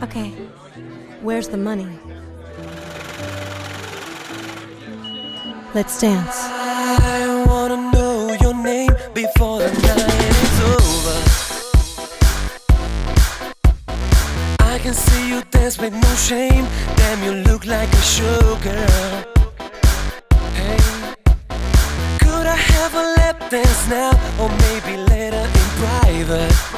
Okay, where's the money? Let's dance. I wanna know your name before the night is over. I can see you dance with no shame. Damn, you look like a showgirl. Hey, could I have a lap dance now, or maybe later in private?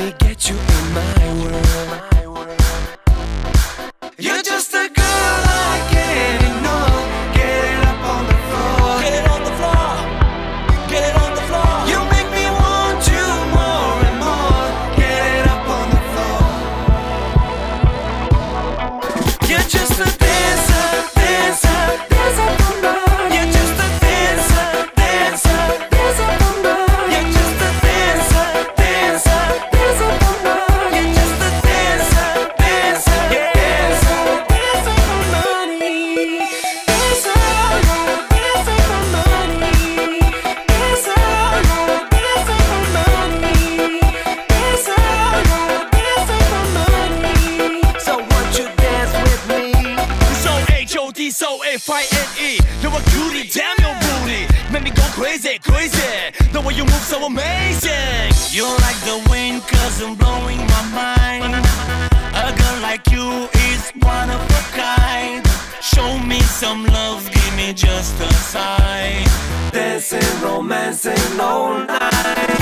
Me get you You're a cutie, damn your booty Make me go crazy, crazy. The way you move so amazing. You're like the wind cause I'm blowing my mind. A girl like you is one of a kind. Show me some love, give me just a sign. Dancing, romancing all night.